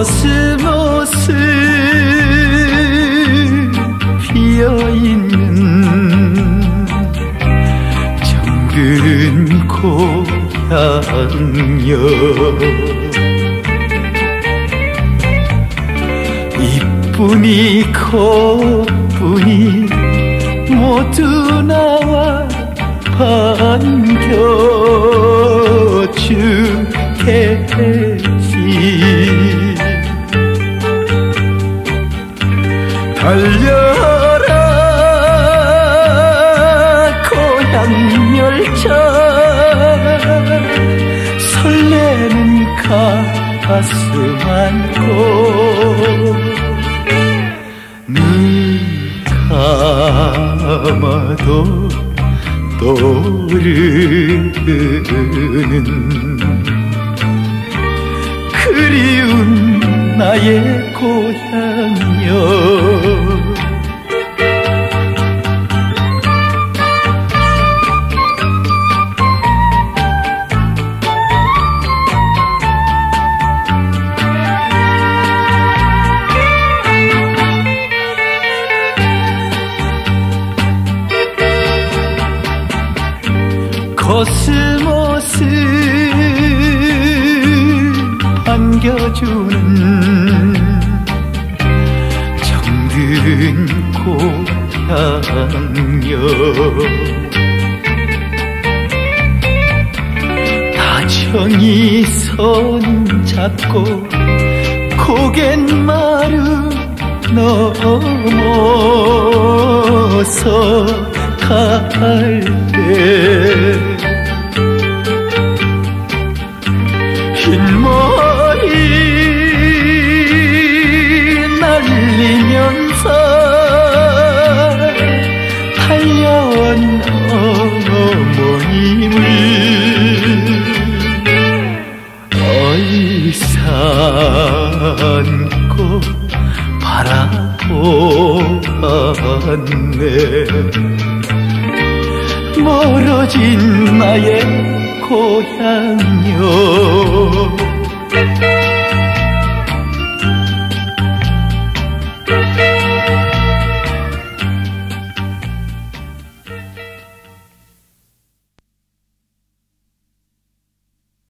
코스모스 피어있는 정든 고향여 이뿐이 코뿐이 모두 나와 반겨 달려라 고향 열차. 설레는 가슴 안고 눈 감아도 떠오르는 그리운 나의 고향여 코스모스 반겨주는 정든 고향여 다정히 손 잡고 고갯 마루 넘어서 갈때 날리면서 달려온 어머님을 어이산고 바라보았네 멀어진 나의 고향요